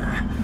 Nah.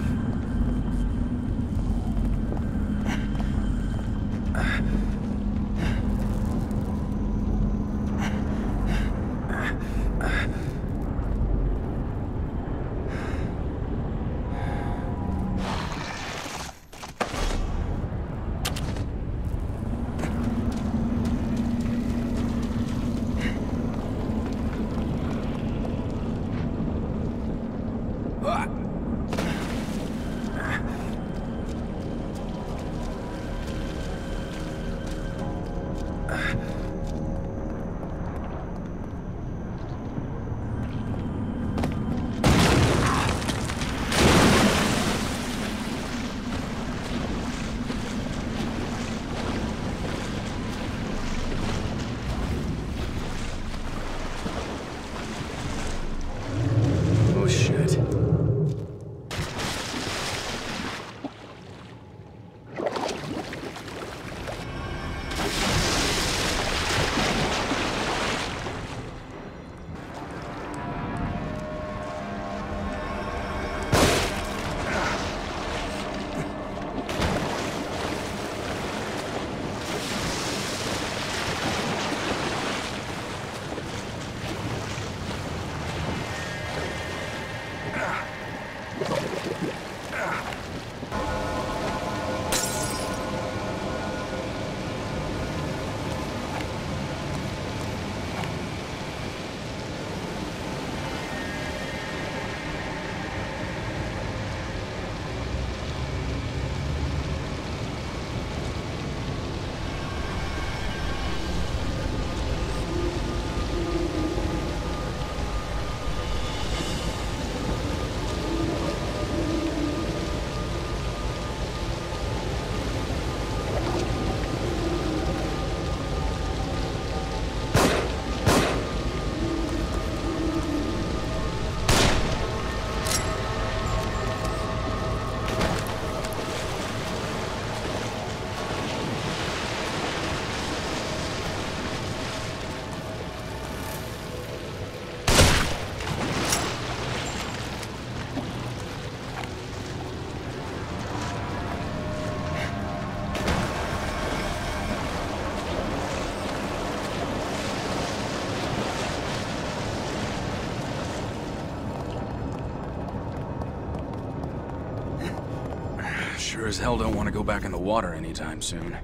As hell don't want to go back in the water anytime soon.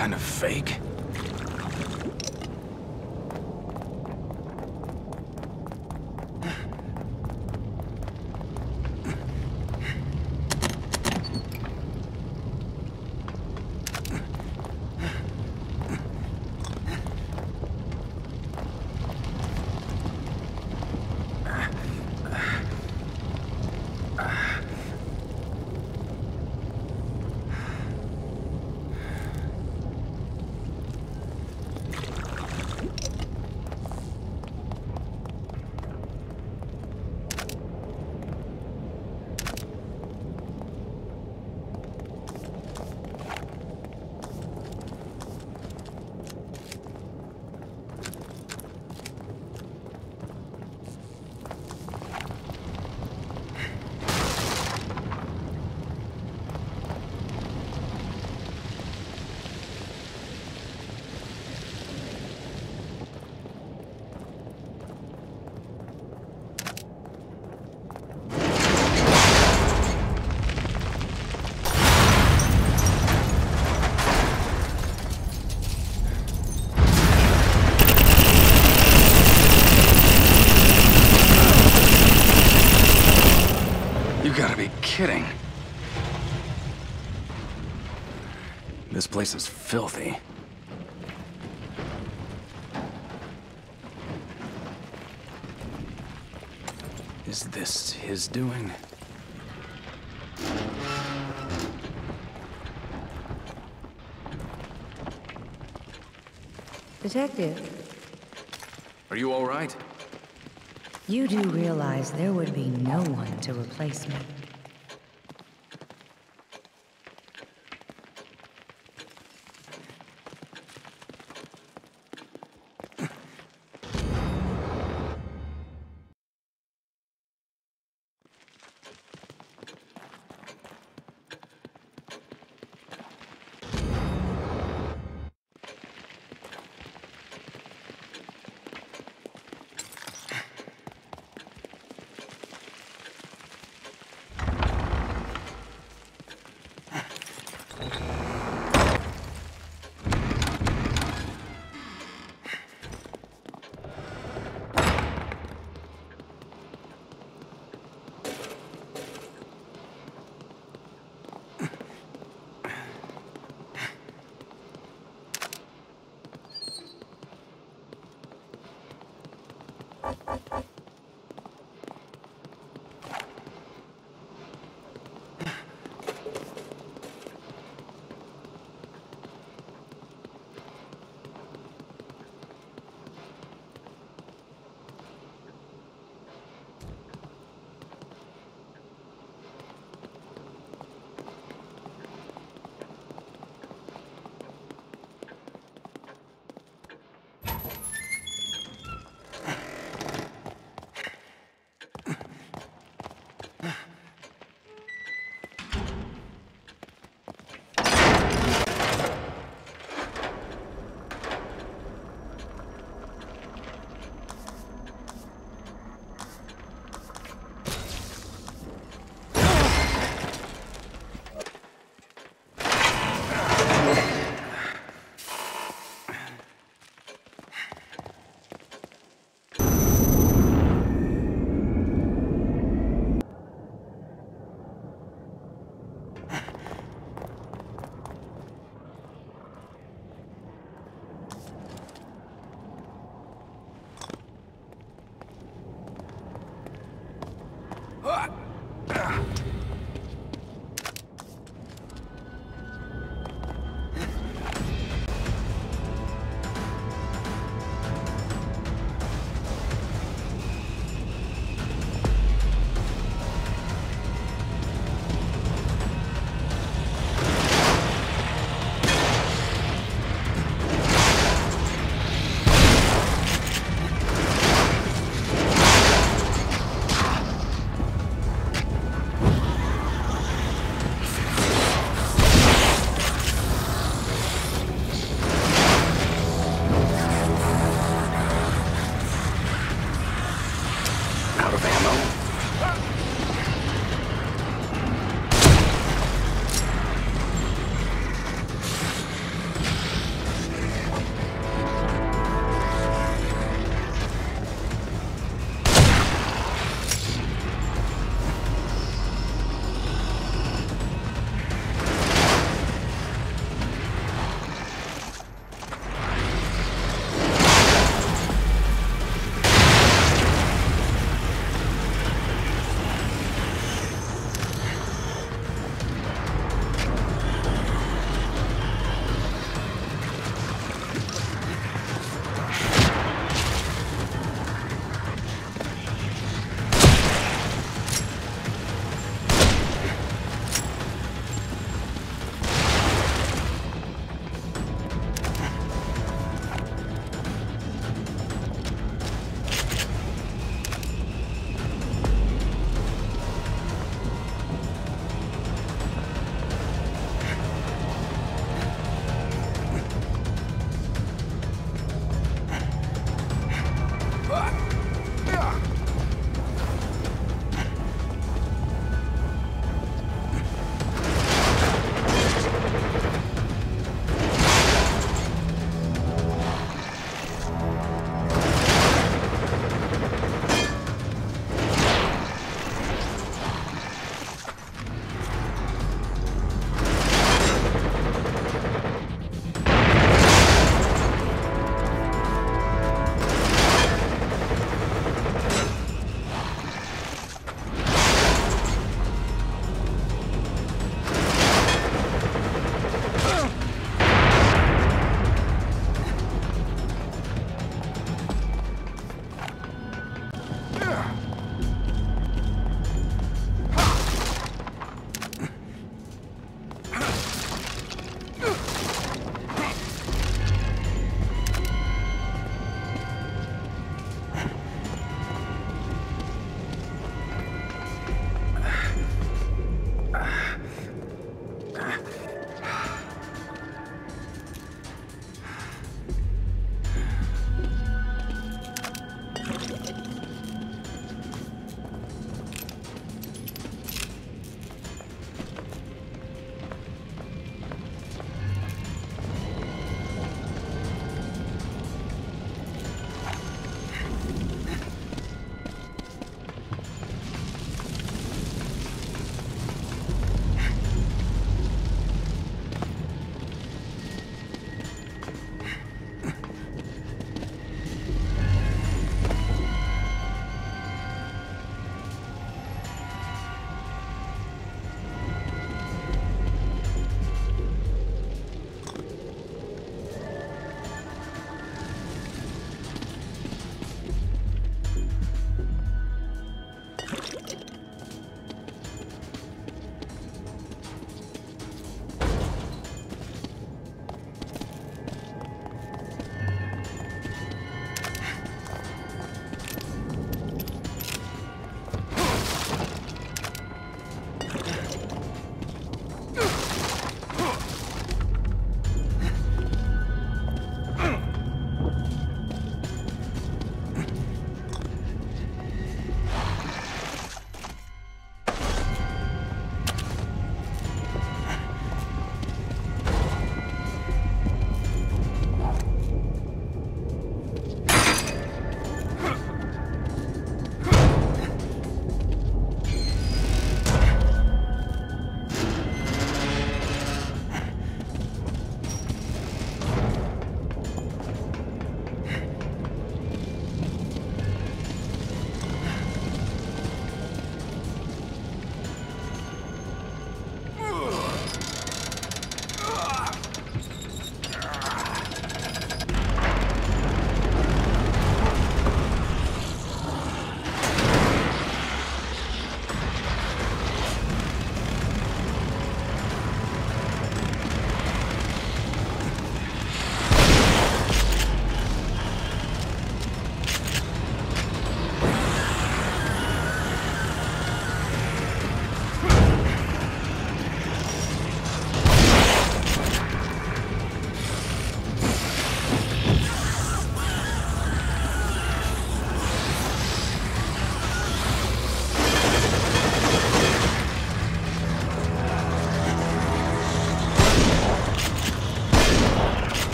Kind of fake? You gotta be kidding. This place is filthy. Is this his doing? Detective, Are you all right? you do realize there would be no one to replace me.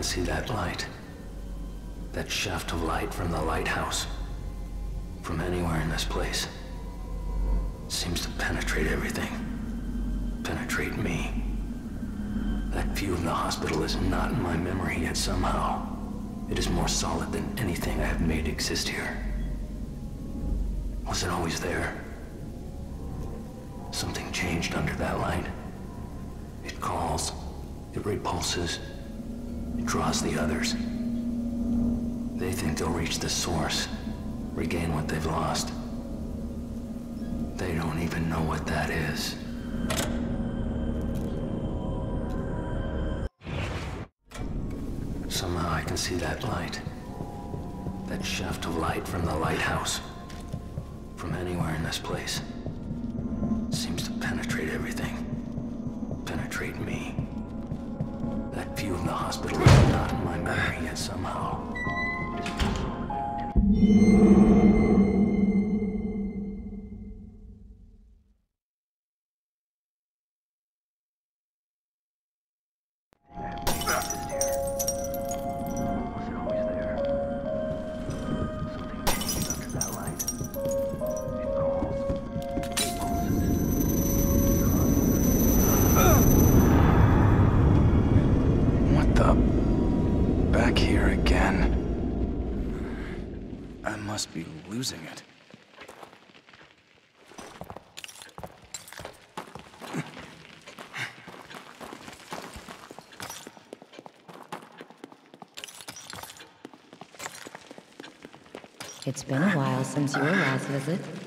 Can see that light. That shaft of light from the lighthouse. From anywhere in this place. Seems to penetrate everything. Penetrate me. That view of the hospital is not in my memory yet somehow. It is more solid than anything I have made exist here. Was it always there? Something changed under that light. It calls. It repulses. Draws the others. They think they'll reach the source, regain what they've lost. They don't even know what that is. Somehow I can see that light. That shaft of light from the lighthouse. From anywhere in this place. Must be losing it. It's been a while since your last visit.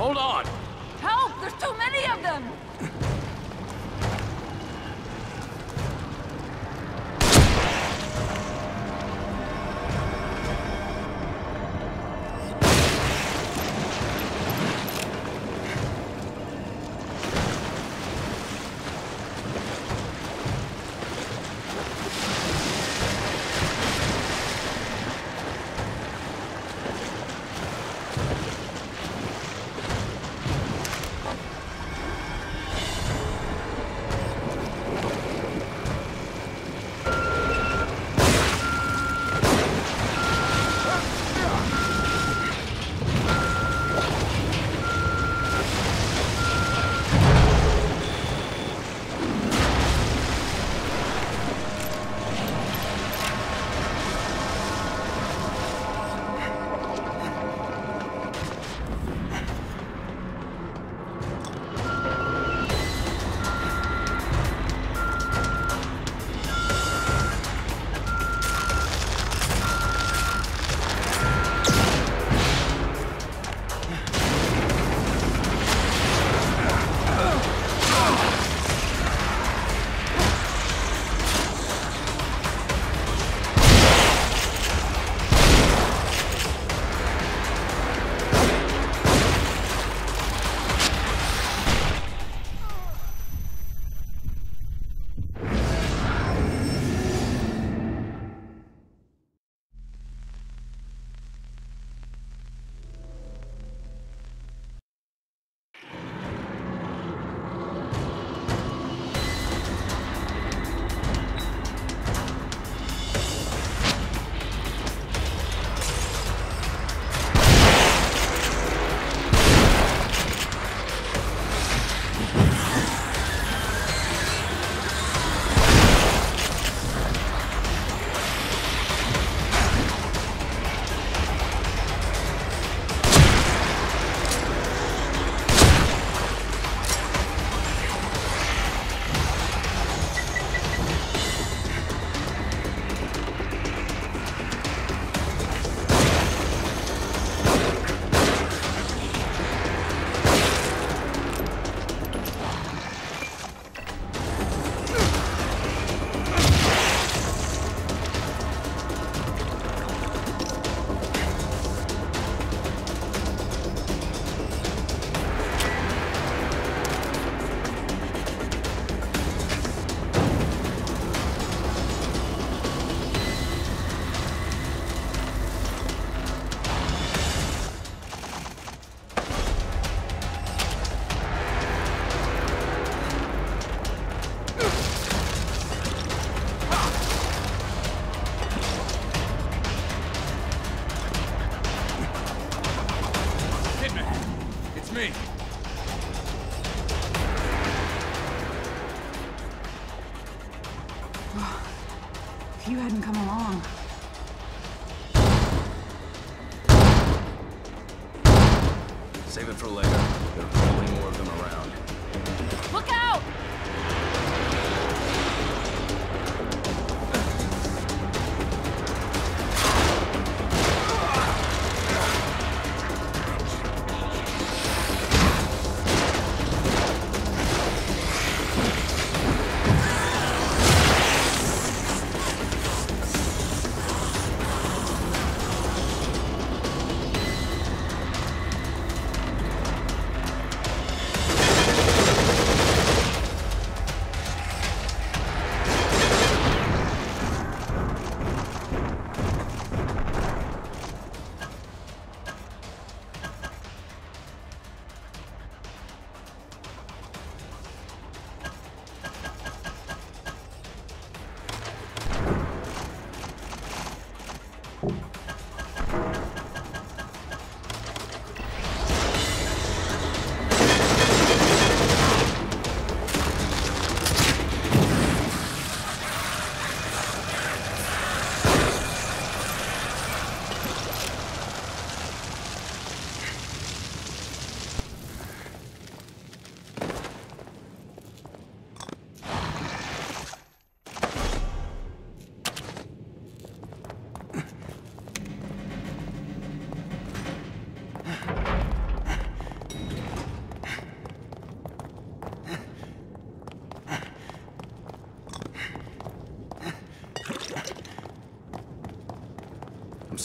Hold on!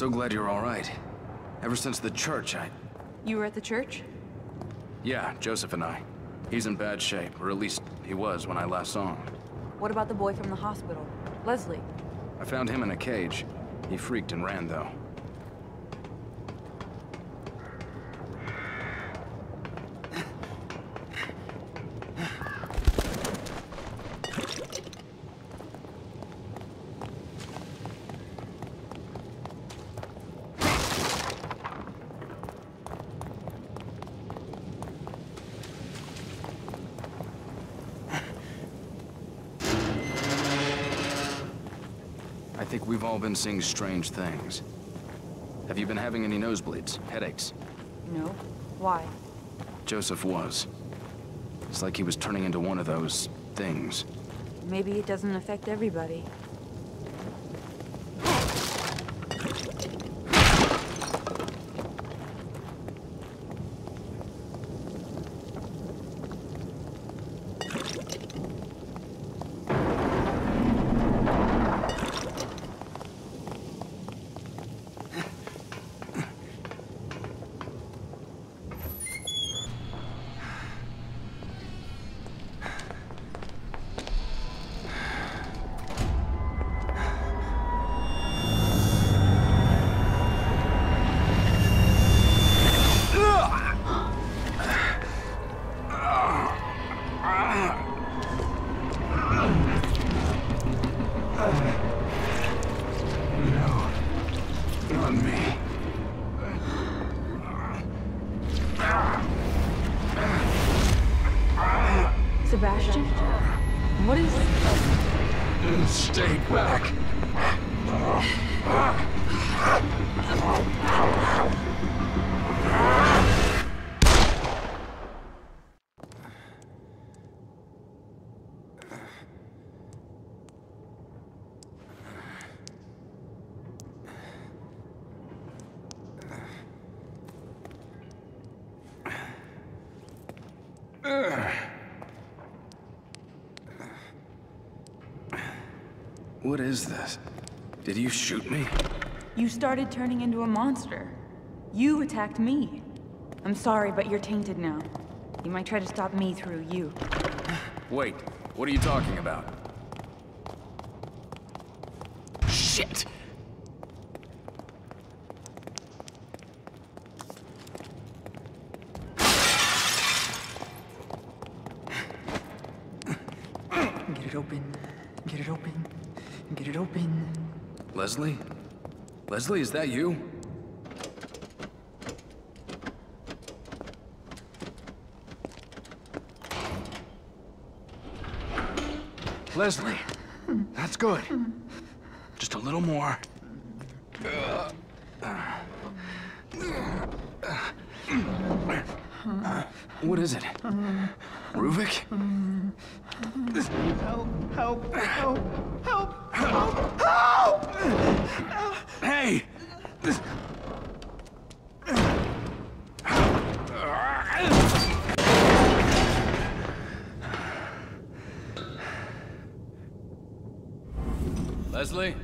So glad you're all right. Ever since the church, I... You were at the church? Yeah, Joseph and I. He's in bad shape, or at least he was when I last saw him. What about the boy from the hospital? Leslie? I found him in a cage. He freaked and ran, though. I think we've all been seeing strange things. Have you been having any nosebleeds, headaches? No. Why? Joseph was. It's like he was turning into one of those things. Maybe it doesn't affect everybody. What is this? Did you shoot me? You started turning into a monster. You attacked me. I'm sorry, but you're tainted now. You might try to stop me through you. Wait, what are you talking about? Shit! Leslie? Leslie, is that you? Leslie, that's good. Just a little more. What is it? Ruvik? Help! Help! Help! Help! Leslie?